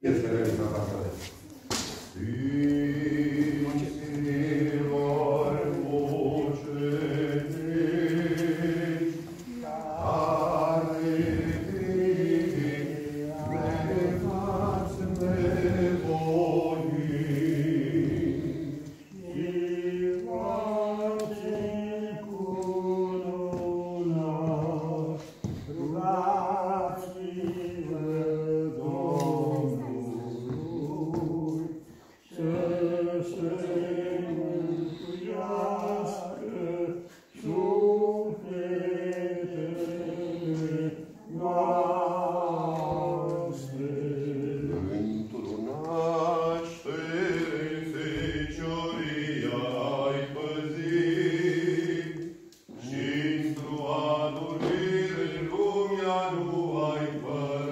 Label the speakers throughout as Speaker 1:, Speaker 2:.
Speaker 1: Este realizat așa. was.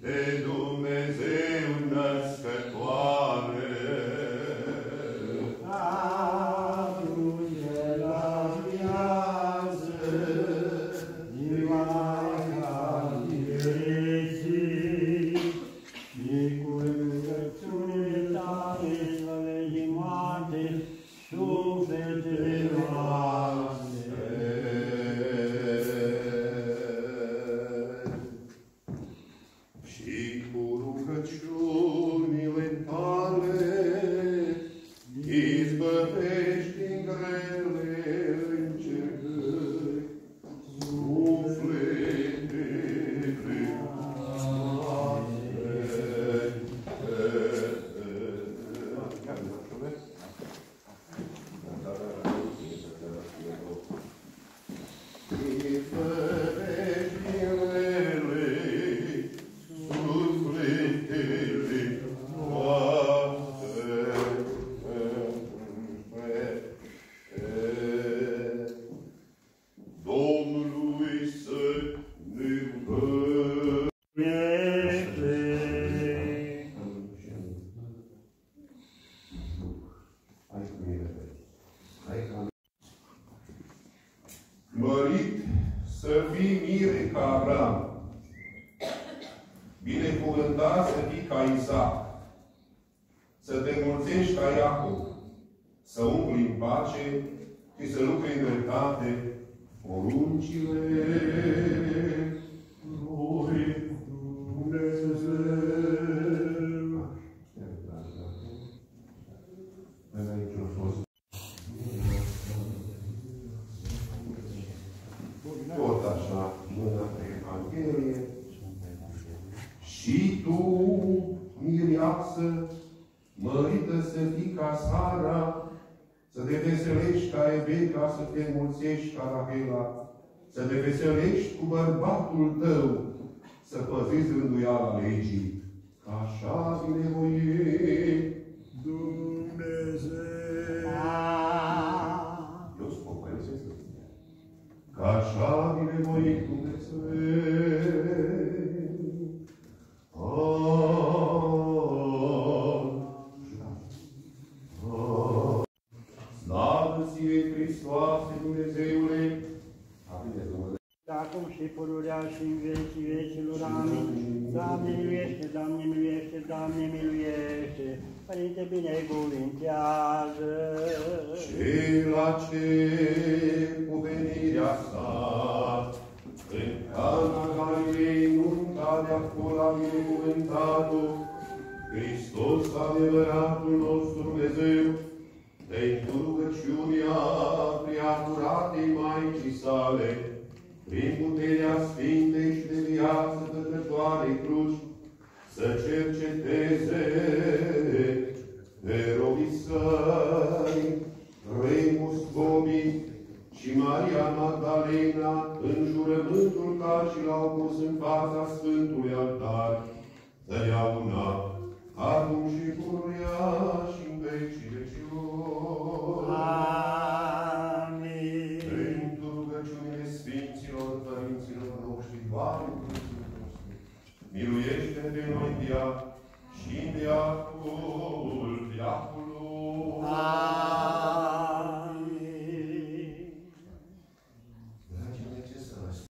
Speaker 1: Părăsit de Mărit să fii mire ca Avram, binecuvântat să fii ca Isaac, să te mulțești ca Iacov, să umbli în pace și să lucri în dreptate poruncile așa, mâna pe Evanghelie. Și tu, mireasă, mărită să fii ca Sara, să te veselești ca Rebecca, să te mulțești ca Rahela, să te veselești cu bărbatul tău, să păziți rânduiala legii. Că așa binevoie Hristoase, Dumnezeule, aprindeți Dumnezeu.
Speaker 2: Acum și pururea și în vecii vecilor, amin. Doamne miluiește, Doamne miluiește, Doamne miluiește, Părinte binecuvintează.
Speaker 1: Și la ce cu venirea sa, în cana Galilei, nunta de-a la binecuvântatul, Hristos adevăratul nostru Dumnezeu, pentru rugăciunea prea curatei Maicii sale, prin puterea Sfintei și de viață pătrătoarei cruci, să cerceteze pe robii săi, Remus Bobi și Maria Magdalena, în jurământul care și l-au pus în fața Sfântului Altar, totdeauna, acum și pururea miluiește pe noi via și în viacul viacului.
Speaker 2: Amin.